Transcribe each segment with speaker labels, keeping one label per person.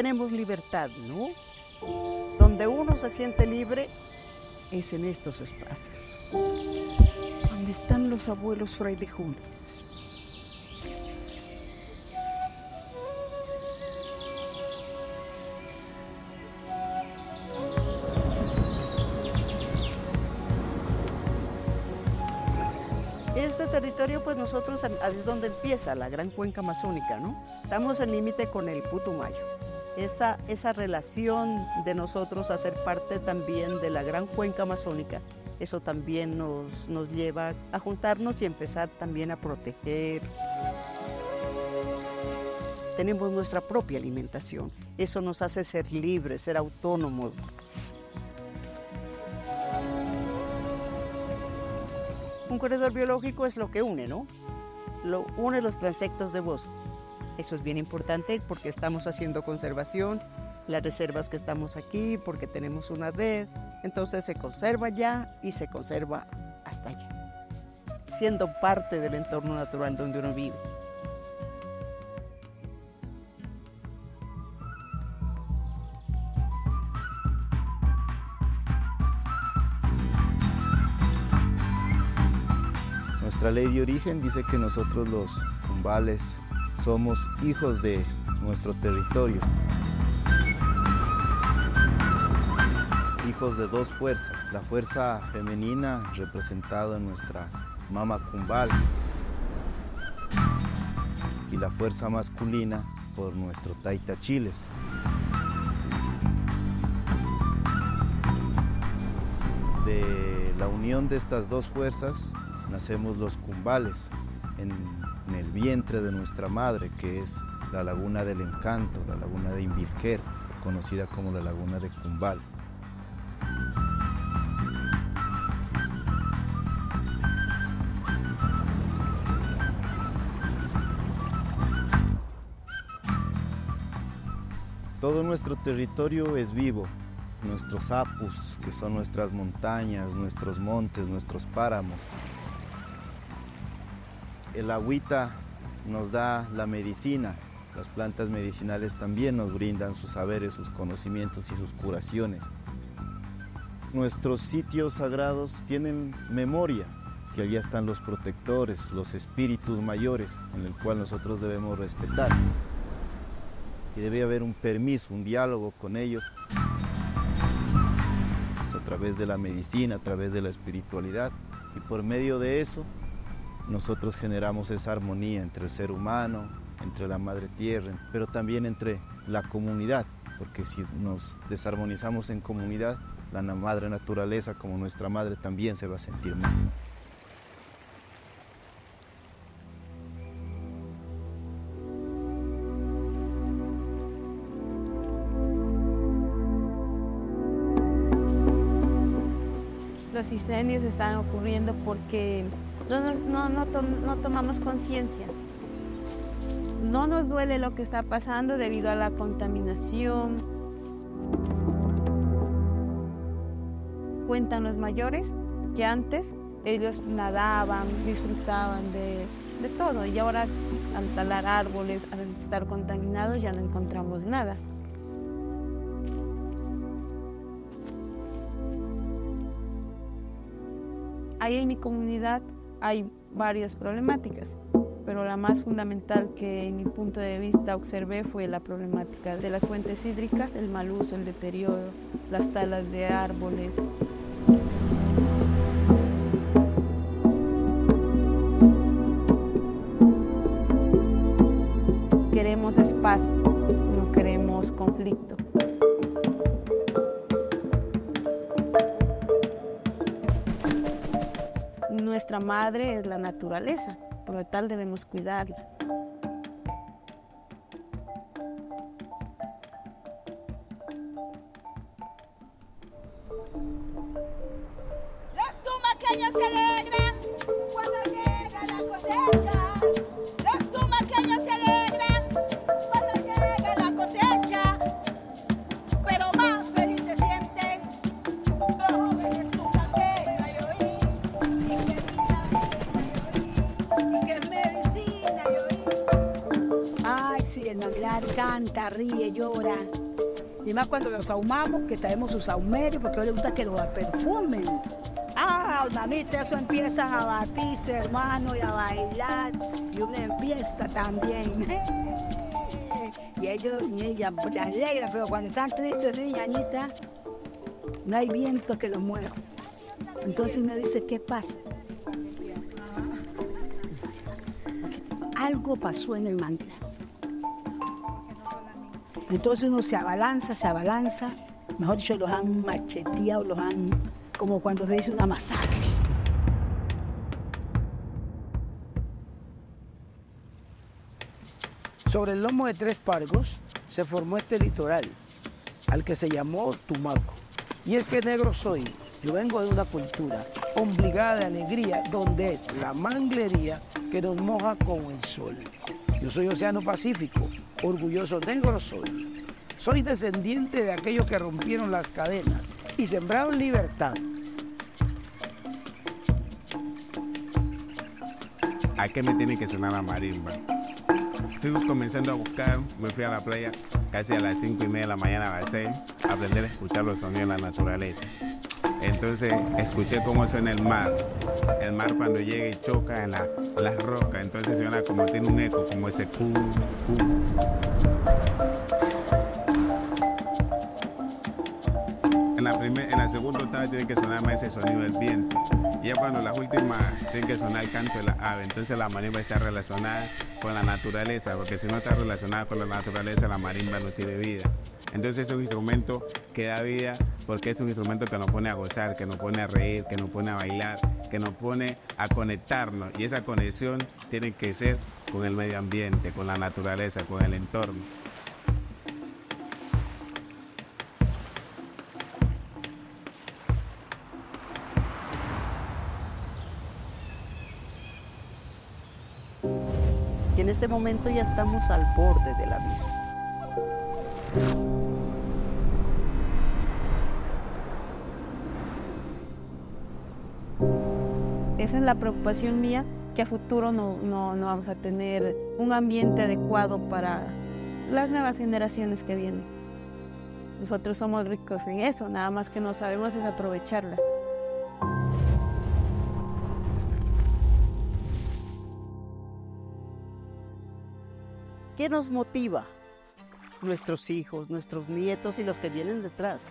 Speaker 1: tenemos libertad, ¿no? Donde uno se siente libre es en estos espacios. Donde están los abuelos frailejules. Este territorio, pues nosotros, es donde empieza la gran cuenca amazónica, ¿no? Estamos en límite con el Putumayo. Esa, esa relación de nosotros a ser parte también de la gran cuenca amazónica, eso también nos, nos lleva a juntarnos y empezar también a proteger. Tenemos nuestra propia alimentación, eso nos hace ser libres, ser autónomos. Un corredor biológico es lo que une, ¿no? Lo une los transectos de bosque. Eso es bien importante porque estamos haciendo conservación, las reservas que estamos aquí, porque tenemos una red, entonces se conserva ya y se conserva hasta allá, siendo parte del entorno natural donde uno vive.
Speaker 2: Nuestra ley de origen dice que nosotros los cumbales somos hijos de nuestro territorio, hijos de dos fuerzas, la fuerza femenina representada en nuestra mama cumbal y la fuerza masculina por nuestro taita chiles. De la unión de estas dos fuerzas nacemos los cumbales en, el vientre de nuestra madre, que es la laguna del encanto, la laguna de Invirquer, conocida como la laguna de Cumbal. Todo nuestro territorio es vivo, nuestros apus, que son nuestras montañas, nuestros montes, nuestros páramos, el agüita nos da la medicina, las plantas medicinales también nos brindan sus saberes, sus conocimientos y sus curaciones. Nuestros sitios sagrados tienen memoria, que allí están los protectores, los espíritus mayores, en el cual nosotros debemos respetar. Y debe haber un permiso, un diálogo con ellos a través de la medicina, a través de la espiritualidad. Y por medio de eso nosotros generamos esa armonía entre el ser humano, entre la madre tierra, pero también entre la comunidad, porque si nos desarmonizamos en comunidad, la madre naturaleza como nuestra madre también se va a sentir mal.
Speaker 3: Incendios están ocurriendo porque no, no, no, tomamos conciencia. No nos duele lo que está pasando debido a la contaminación. Cuentan los mayores que antes ellos nadaban, disfrutaban de, de todo y ahora al talar árboles, al estar contaminados ya no encontramos nada. Ahí en mi comunidad hay varias problemáticas, pero la más fundamental que en mi punto de vista observé fue la problemática de las fuentes hídricas, el mal uso, el deterioro, las talas de árboles. Queremos espacio, madre es la naturaleza, por lo tal debemos cuidarla.
Speaker 4: Tumaqueños se
Speaker 5: bailar, canta, ríe, llora. Y más cuando los ahumamos, que traemos sus ahumeros, porque a les gusta que los perfumen. Ah, mamita, eso empiezan a batirse, hermano, y a bailar. Y uno empieza también. y ellos y ella se alegran, pero cuando están tristes, ¿sí, ñañita? No hay viento que los mueva. Entonces uno dice, ¿qué pasa? Algo pasó en el manglar. Entonces uno se abalanza, se abalanza. Mejor dicho, los han macheteado, los han. como cuando se dice una masacre.
Speaker 6: Sobre el lomo de tres pargos se formó este litoral, al que se llamó Tumaco. Y es que negro soy, yo vengo de una cultura obligada de alegría, donde es la manglería que nos moja como el sol. Yo soy Océano Pacífico, orgulloso negro soy. Soy descendiente de aquellos que rompieron las cadenas y sembraron libertad.
Speaker 7: ¿A qué me tiene que sonar la marimba? Fui comenzando a buscar, me fui a la playa casi a las 5 y media de la mañana, a las 6, a aprender a escuchar los sonidos de la naturaleza. Entonces escuché cómo suena el mar. El mar cuando llega y choca en, la, las rocas, entonces suena como tiene un eco, como ese cu, cu. La segunda octava tiene que sonar más ese sonido del viento. Y ya cuando las últimas tienen que sonar el canto de la ave. Entonces la marimba está relacionada con la naturaleza, porque si no está relacionada con la naturaleza, la marimba no tiene vida. Entonces es un instrumento que da vida porque es un instrumento que nos pone a gozar, que nos pone a reír, que nos pone a bailar, que nos pone a conectarnos. Y esa conexión tiene que ser con el medio ambiente, con la naturaleza, con el entorno.
Speaker 1: Y en este momento ya estamos al borde del abismo.
Speaker 3: Esa es la preocupación mía, que a futuro no, no, no vamos a tener un ambiente adecuado para las nuevas generaciones que vienen. Nosotros somos ricos en eso, nada más que no sabemos es aprovecharla.
Speaker 1: ¿Qué nos motiva? Nuestros hijos, nuestros nietos y los que vienen detrás.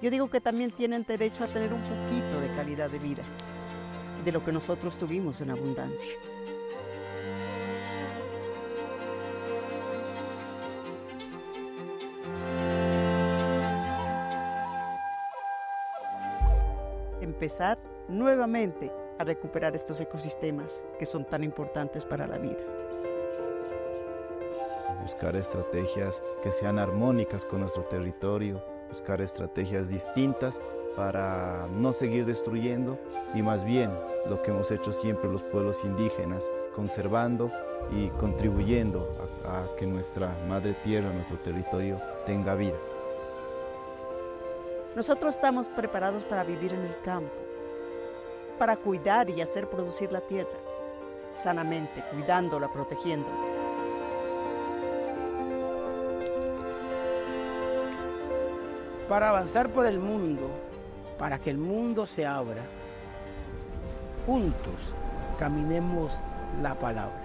Speaker 1: Yo digo que también tienen derecho a tener un poquito de calidad de vida, de lo que nosotros tuvimos en abundancia. Empezar nuevamente a recuperar estos ecosistemas que son tan importantes para la vida.
Speaker 2: Buscar estrategias que sean armónicas con nuestro territorio, buscar estrategias distintas para no seguir destruyendo y más bien lo que hemos hecho siempre los pueblos indígenas, conservando y contribuyendo a, que nuestra madre tierra, nuestro territorio tenga vida.
Speaker 1: Nosotros estamos preparados para vivir en el campo, para cuidar y hacer producir la tierra, sanamente, cuidándola, protegiéndola.
Speaker 6: Para avanzar por el mundo, para que el mundo se abra, juntos caminemos la palabra.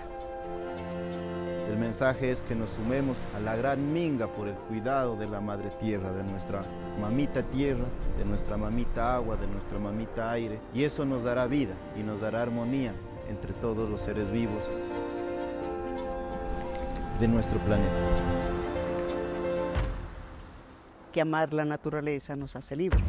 Speaker 2: El mensaje es que nos sumemos a la gran minga por el cuidado de la madre tierra, de nuestra mamita tierra, de nuestra mamita agua, de nuestra mamita aire. Y eso nos dará vida y nos dará armonía entre todos los seres vivos de nuestro planeta.
Speaker 1: Que amar la naturaleza nos hace libres.